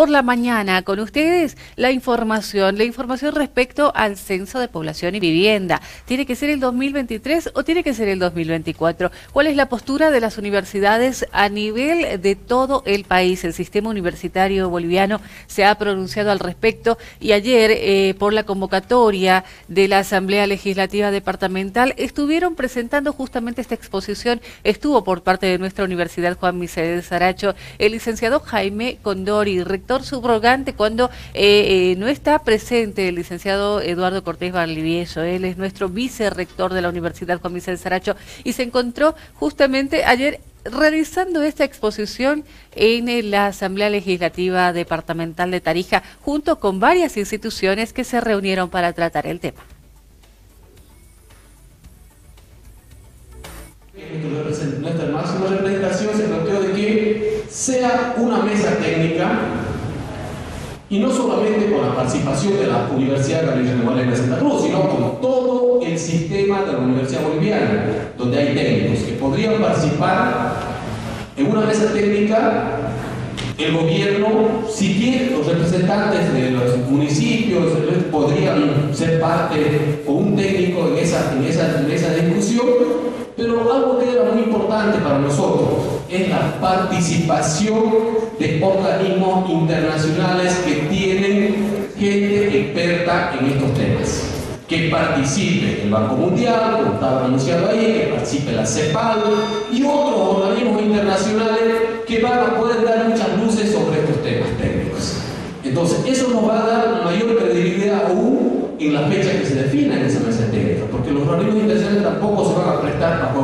por la mañana con ustedes la información, la información respecto al censo de población y vivienda. ¿Tiene que ser el 2023 o tiene que ser el 2024? ¿Cuál es la postura de las universidades a nivel de todo el país? El sistema universitario boliviano se ha pronunciado al respecto y ayer eh, por la convocatoria de la Asamblea Legislativa Departamental estuvieron presentando justamente esta exposición, estuvo por parte de nuestra universidad Juan Misael Saracho el licenciado Jaime Condori, rector subrogante cuando eh, eh, no está presente el licenciado Eduardo Cortés Valdivieso, él es nuestro vicerrector de la Universidad Juan Misael Saracho y se encontró justamente ayer realizando esta exposición en la Asamblea Legislativa Departamental de Tarija, junto con varias instituciones que se reunieron para tratar el tema. Nuestra máxima representación se planteó de que sea una mesa técnica y no solamente con la participación de la Universidad Gabriel Moreno de Santa Cruz, sino con todo el sistema de la Universidad Boliviana, donde hay técnicos que podrían participar en una mesa técnica. El gobierno, si bien los representantes de los municipios podrían ser parte o un técnico en esa, en esa, en esa discusión, pero algo que era muy importante para nosotros es la participación de organismos internacionales que tienen gente experta en estos temas. Que participe el Banco Mundial, como estaba anunciado ahí, que participe la CEPAL y otros organismos internacionales que van a poder dar muchas luces sobre estos temas técnicos. Entonces, eso nos va a dar mayor credibilidad aún en la fecha que se defina en esa mesa técnica, porque los organismos internacionales tampoco se van a prestar a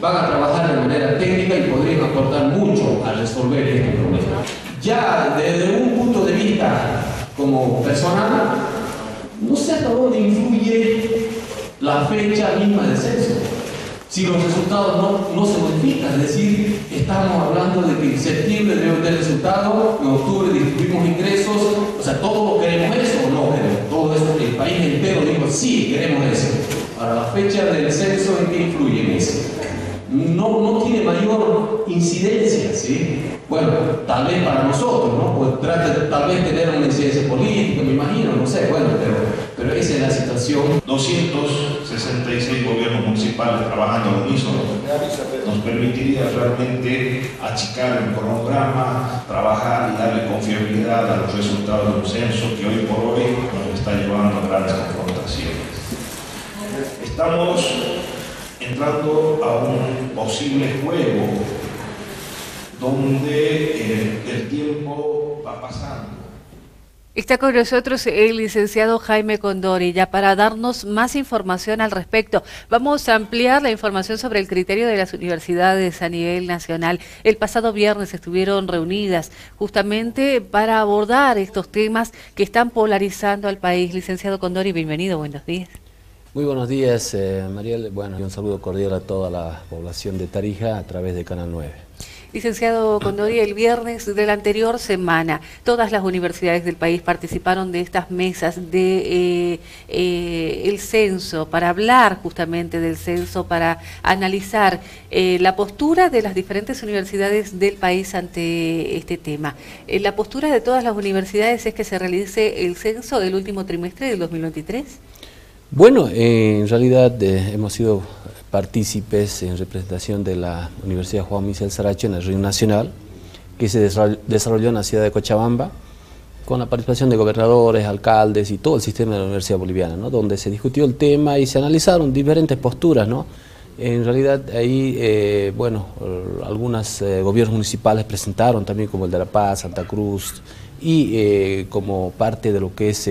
van a trabajar de manera técnica y podrían aportar mucho a resolver este problema. Ya desde un punto de vista como personal, no sé hasta dónde influye la fecha misma del censo. Si los resultados no, no se modifican, es decir, estamos hablando de que en septiembre debemos tener resultados, en octubre distribuimos ingresos, o sea, todos queremos eso o no queremos, todo eso, el país entero dijo, sí, queremos eso. Para la fecha del censo, ¿en qué influye en eso? No, no tiene mayor incidencia, ¿sí? Bueno, tal vez para nosotros, ¿no? Pues tal vez tener una incidencia política, me imagino, no sé, bueno, pero, pero esa es la situación. 266 gobiernos municipales trabajando al unísono nos permitiría realmente achicar el cronograma, trabajar y darle confiabilidad a los resultados de un censo que hoy por hoy nos está llevando a grandes confrontaciones. Estamos entrando a un posible juego donde eh, el tiempo va pasando. Está con nosotros el licenciado Jaime Condori, ya para darnos más información al respecto. Vamos a ampliar la información sobre el criterio de las universidades a nivel nacional. El pasado viernes estuvieron reunidas justamente para abordar estos temas que están polarizando al país. Licenciado Condori, bienvenido, buenos días. Muy buenos días, eh, Mariel. Bueno, y un saludo cordial a toda la población de Tarija a través de Canal 9. Licenciado Condori, el viernes de la anterior semana, todas las universidades del país participaron de estas mesas de eh, eh, el censo, para hablar justamente del censo, para analizar eh, la postura de las diferentes universidades del país ante este tema. ¿La postura de todas las universidades es que se realice el censo del último trimestre del 2023? Bueno, en realidad hemos sido partícipes en representación de la Universidad Juan Michel Saracho en el Río Nacional, que se desarrolló en la ciudad de Cochabamba, con la participación de gobernadores, alcaldes y todo el sistema de la Universidad Boliviana, ¿no? donde se discutió el tema y se analizaron diferentes posturas. ¿no? En realidad ahí, eh, bueno, algunos eh, gobiernos municipales presentaron también como el de La Paz, Santa Cruz, y eh, como parte de lo que es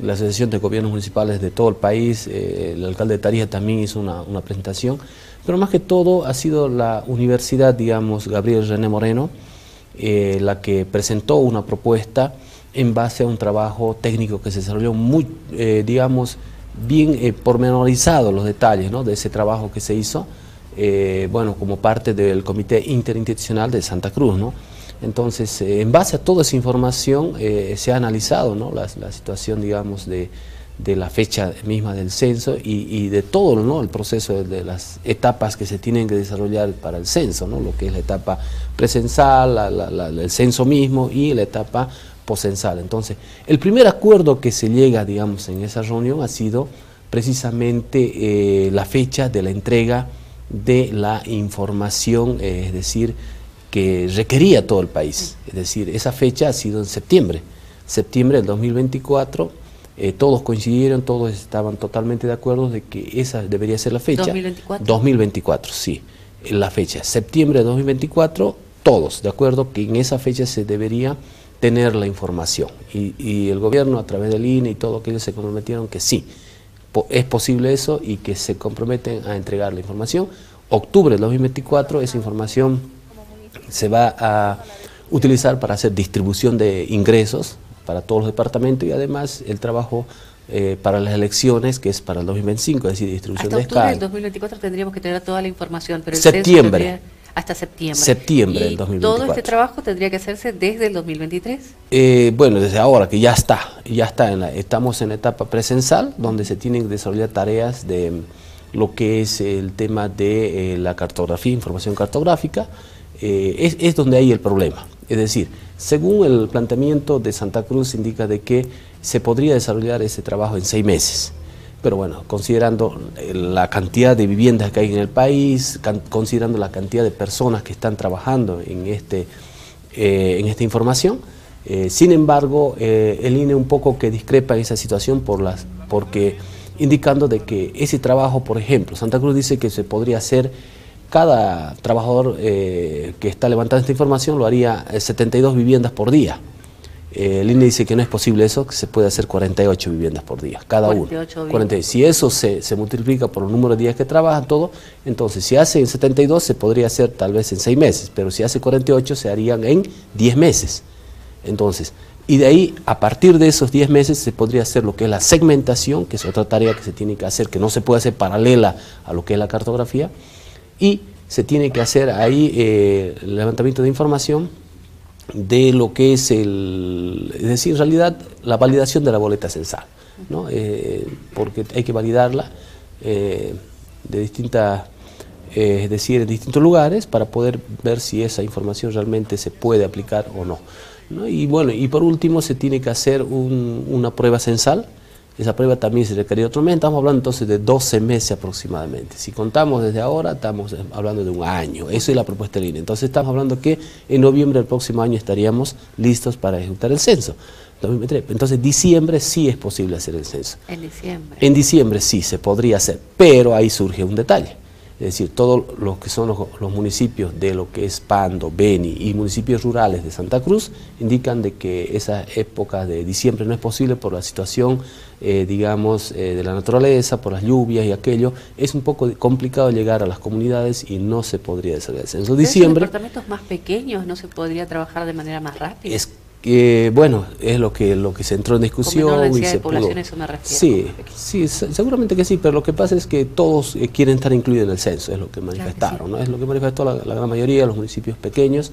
la Asociación de Gobiernos Municipales de todo el país, eh, el alcalde de Tarija también hizo una, presentación, pero más que todo ha sido la universidad, digamos, Gabriel René Moreno, eh, la que presentó una propuesta en base a un trabajo técnico que se desarrolló muy, eh, digamos, bien pormenorizado los detalles de ese trabajo que se hizo, bueno, como parte del Comité Interinstitucional de Santa Cruz, ¿no? Entonces, eh, en base a toda esa información eh, se ha analizado la, situación, digamos, de, de la fecha misma del censo y, de todo ¿no? el proceso de, las etapas que se tienen que desarrollar para el censo, ¿no? lo que es la etapa presensal, el censo mismo y la etapa poscensal. Entonces, el primer acuerdo que se llega, digamos, en esa reunión ha sido precisamente eh, la fecha de la entrega de la información, es decir, que requería todo el país. Es decir, esa fecha ha sido en septiembre, septiembre del 2024 eh, todos coincidieron, todos estaban totalmente de acuerdo de que esa debería ser la fecha. 2024. 2024, sí, la fecha, septiembre de 2024, todos de acuerdo que en esa fecha se debería tener la información. Y, el gobierno a través del INE y todo aquello se comprometieron que sí, es posible eso y que se comprometen a entregar la información. Octubre de 2024 esa información se va a utilizar para hacer distribución de ingresos para todos los departamentos y además el trabajo eh, para las elecciones, que es para el 2025, es decir, distribución hasta de octubre del 2024 tendríamos que tener toda la información, pero el septiembre. hasta septiembre. Septiembre del 2024. todo este trabajo tendría que hacerse desde el 2023? Eh, bueno, desde ahora, que ya está, ya está, en la, estamos en la etapa presencial, donde se tienen que desarrollar tareas de lo que es el tema de eh, la cartografía, información cartográfica, es, es donde hay el problema. Es decir, según el planteamiento de Santa Cruz indica de que se podría desarrollar ese trabajo en seis meses. Pero bueno, considerando eh, la cantidad de viviendas que hay en el país, considerando la cantidad de personas que están trabajando en, este, eh, en esta información, eh, sin embargo, el INE un poco que discrepa en esa situación por las, porque indicando de que ese trabajo, por ejemplo, Santa Cruz dice que se podría hacer cada trabajador eh, que está levantando esta información lo haría 72 eh, viviendas por día. Eh, el INE dice que no es posible eso, que se puede hacer 48 viviendas por día, cada uno. 48. Si eso se, multiplica por el número de días que trabajan, todo, entonces si hace en 72 se podría hacer tal vez en 6 meses, pero si hace 48 se harían en 10 meses. Entonces, y de ahí, a partir de esos 10 meses, se podría hacer lo que es la segmentación, que es otra tarea que se tiene que hacer, que no se puede hacer paralela a lo que es la cartografía, y se tiene que hacer ahí eh, el levantamiento de información de lo que es el, es decir, en realidad la validación de la boleta censal, ¿no? Eh, porque hay que validarla eh, de distintas, es decir, en distintos lugares para poder ver si esa información realmente se puede aplicar o no. Y bueno, y por último se tiene que hacer una prueba censal, esa prueba también se requería otro mes, estamos hablando entonces de 12 meses aproximadamente. Si contamos desde ahora, estamos hablando de un año. Esa es la propuesta de línea. Entonces estamos hablando que en noviembre del próximo año estaríamos listos para ejecutar el censo. Entonces, diciembre sí es posible hacer el censo. En diciembre. En diciembre sí se podría hacer, pero ahí surge un detalle. Es decir, todos los que son los, municipios de lo que es Pando, Beni y municipios rurales de Santa Cruz indican de que esa época de diciembre no es posible por la situación, eh, digamos, eh, de la naturaleza, por las lluvias y aquello. Es un poco complicado llegar a las comunidades y no se podría desarrollar el censo. Diciembre, ¿En departamentos más pequeños no se podría trabajar de manera más rápida? Que bueno, es lo que lo que se entró en discusión y se población, eso me Sí, sí, seguramente que sí, pero lo que pasa es que todos eh, quieren estar incluidos en el censo, es lo que manifestaron, ¿no? Es lo que manifestó la, gran mayoría de los municipios pequeños.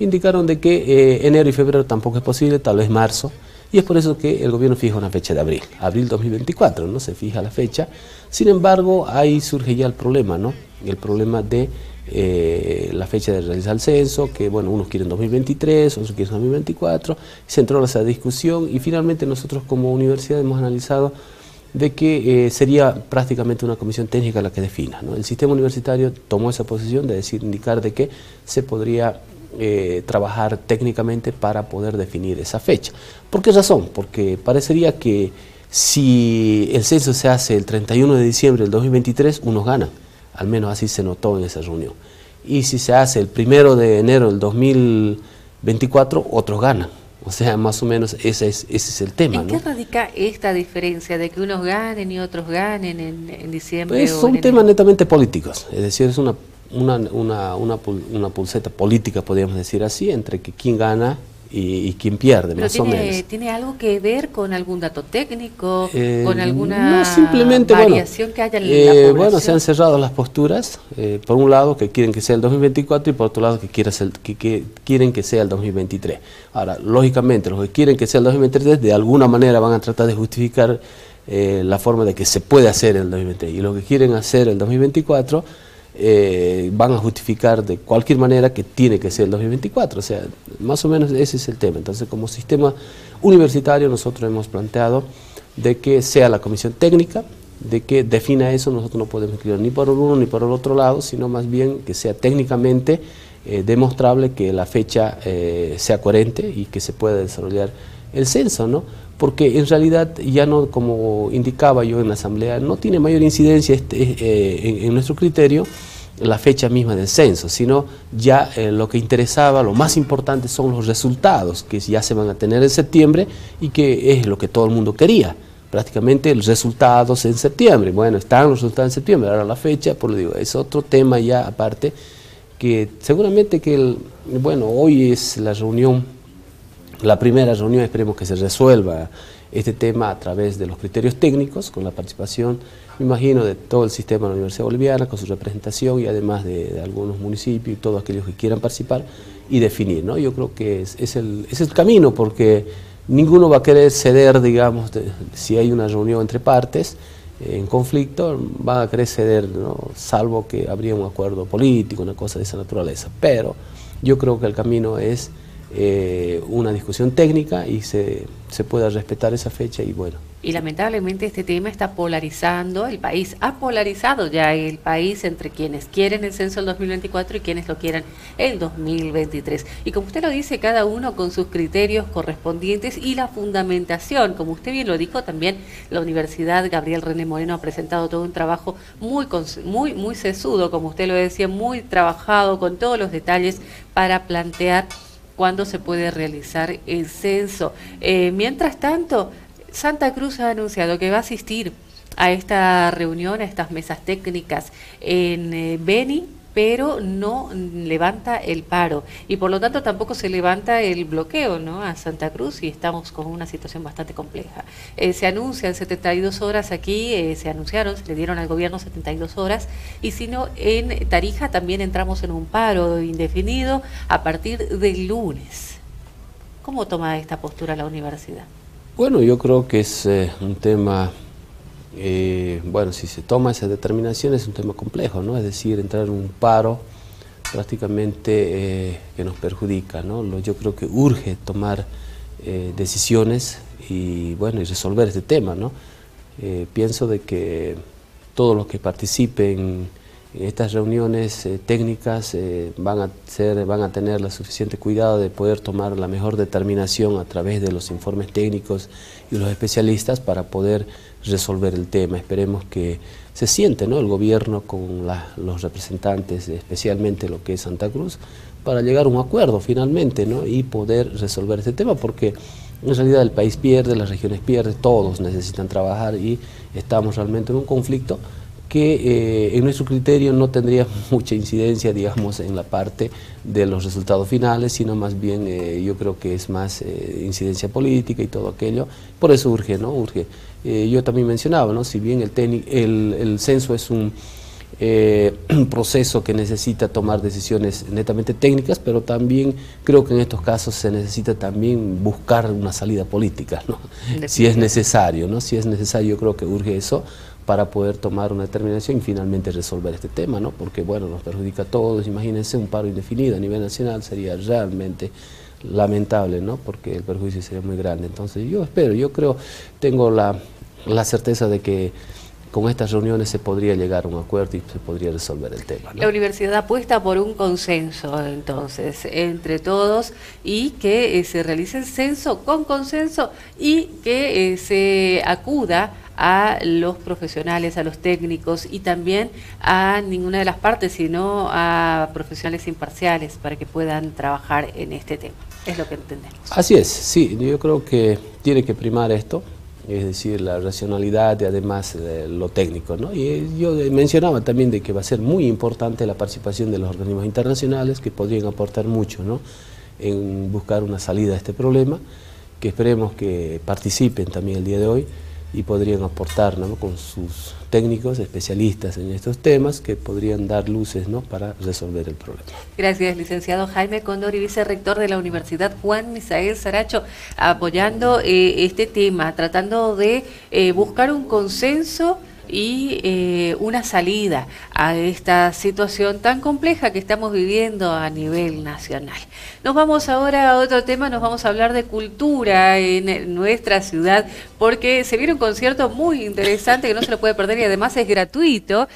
Indicaron de que eh, enero y febrero tampoco es posible, tal vez marzo, y es por eso que el gobierno fija una fecha de abril, abril 2024, ¿no? Se fija la fecha. Sin embargo, ahí surge ya el problema, ¿no? El problema de eh, la fecha de realizar el censo, que bueno, unos quieren 2023, otros quieren 2024, se entró a esa discusión y finalmente nosotros como universidad hemos analizado de que eh, sería prácticamente una comisión técnica la que defina. El sistema universitario tomó esa posición de decir, indicar de que se podría eh, trabajar técnicamente para poder definir esa fecha. ¿Por qué razón? Porque parecería que si el censo se hace el 31 de diciembre del 2023, unos ganan al menos así se notó en esa reunión. Y si se hace el primero de enero del 2024, otros ganan. O sea, más o menos ese es, ese es el tema. ¿En qué radica esta diferencia de que unos ganen y otros ganen en, diciembre? Pues son temas netamente políticos, es decir, es una, una, una, una, una pulseta política, podríamos decir así, entre que quién gana y, quién pierde, más tiene, o menos. ¿Tiene algo que ver con algún dato técnico, eh, con alguna simplemente, variación que haya en la eh, población? Bueno, se han cerrado las posturas, eh, por un lado que quieren que sea el 2024 y por otro lado que, quiera ser, que, quieren que sea el 2023. Ahora, lógicamente, los que quieren que sea el 2023 de alguna manera van a tratar de justificar la forma de que se puede hacer el 2023 y lo que quieren hacer el 2024 eh, van a justificar de cualquier manera que tiene que ser el 2024, o sea, más o menos ese es el tema. Entonces, como sistema universitario nosotros hemos planteado de que sea la comisión técnica, de que defina eso, nosotros no podemos escribir ni por uno ni por el otro lado, sino más bien que sea técnicamente eh, demostrable que la fecha sea coherente y que se pueda desarrollar el censo, ¿no? porque en realidad ya no, como indicaba yo en la asamblea, no tiene mayor incidencia este, eh, en, nuestro criterio la fecha misma del censo, sino ya eh, lo que interesaba, lo más importante son los resultados que ya se van a tener en septiembre y que es lo que todo el mundo quería, prácticamente los resultados en septiembre. Bueno, están los resultados en septiembre, ahora la fecha, por lo digo, es otro tema ya aparte que seguramente que, el, bueno, hoy es la reunión la primera reunión esperemos que se resuelva este tema a través de los criterios técnicos, con la participación, me imagino, de todo el sistema de la Universidad Boliviana, con su representación y además de, algunos municipios y todos aquellos que quieran participar y definir. ¿no? Yo creo que es, el, es el camino porque ninguno va a querer ceder, digamos, si hay una reunión entre partes eh, en conflicto, van a querer ceder, ¿no? salvo que habría un acuerdo político, una cosa de esa naturaleza. Pero yo creo que el camino es eh, una discusión técnica y se, se pueda respetar esa fecha y bueno. Y lamentablemente este tema está polarizando el país, ha polarizado ya el país entre quienes quieren el censo del 2024 y quienes lo quieran el 2023. Y como usted lo dice, cada uno con sus criterios correspondientes y la fundamentación, como usted bien lo dijo, también la Universidad Gabriel René Moreno ha presentado todo un trabajo muy, muy, muy sesudo, como usted lo decía, muy trabajado con todos los detalles para plantear cuándo se puede realizar el censo. Eh, mientras tanto, Santa Cruz ha anunciado que va a asistir a esta reunión, a estas mesas técnicas en eh, Beni, pero no levanta el paro y por lo tanto tampoco se levanta el bloqueo ¿no? a Santa Cruz y estamos con una situación bastante compleja. Eh, se anuncian 72 horas aquí, eh, se anunciaron, se le dieron al gobierno 72 horas y si no, en Tarija también entramos en un paro indefinido a partir del lunes. ¿Cómo toma esta postura la universidad? Bueno, yo creo que es eh, un tema eh, bueno, si se toma esa determinación es un tema complejo, ¿no? Es decir, entrar en un paro prácticamente eh, que nos perjudica, ¿no? Yo creo que urge tomar eh, decisiones y, bueno, y resolver este tema, ¿no? pienso de que todos los que participen en estas reuniones técnicas van, a ser, van a tener la suficiente cuidado de poder tomar la mejor determinación a través de los informes técnicos y los especialistas para poder resolver el tema. Esperemos que se siente ¿no? el gobierno con los representantes, especialmente lo que es Santa Cruz, para llegar a un acuerdo finalmente ¿no? y poder resolver este tema, porque en realidad el país pierde, las regiones pierden, todos necesitan trabajar y estamos realmente en un conflicto que eh, en nuestro criterio no tendría mucha incidencia, digamos, en la parte de los resultados finales, sino más bien eh, yo creo que es más eh, incidencia política y todo aquello. Por eso urge, ¿no? Urge. yo también mencionaba, ¿no? Si bien el, el, el censo es un proceso que necesita tomar decisiones netamente técnicas, pero también creo que en estos casos se necesita también buscar una salida política, ¿no? Si es necesario, ¿no? Si es necesario, yo creo que urge eso para poder tomar una determinación y finalmente resolver este tema, ¿no? porque bueno, nos perjudica a todos, imagínense un paro indefinido a nivel nacional sería realmente lamentable, ¿no? porque el perjuicio sería muy grande. Entonces yo espero, yo creo, tengo la, la certeza de que con estas reuniones se podría llegar a un acuerdo y se podría resolver el tema. La universidad apuesta por un consenso entonces entre todos y que eh, se realice el censo con consenso y que eh, se acuda a los profesionales, a los técnicos y también a ninguna de las partes, sino a profesionales imparciales para que puedan trabajar en este tema. Es lo que entendemos. Así es, sí, yo creo que tiene que primar esto, es decir, la racionalidad y además eh, lo técnico. ¿no? Y yo mencionaba también de que va a ser muy importante la participación de los organismos internacionales que podrían aportar mucho ¿no? en buscar una salida a este problema, que esperemos que participen también el día de hoy y podrían aportar con sus técnicos especialistas en estos temas que podrían dar luces ¿no? para resolver el problema. Gracias, licenciado Jaime Condori, vicerrector de la Universidad Juan Misael Saracho, apoyando eh, este tema, tratando de eh, buscar un consenso y eh, una salida a esta situación tan compleja que estamos viviendo a nivel nacional. Nos vamos ahora a otro tema, nos vamos a hablar de cultura en nuestra ciudad, porque se viene un concierto muy interesante que no se lo puede perder y además es gratuito.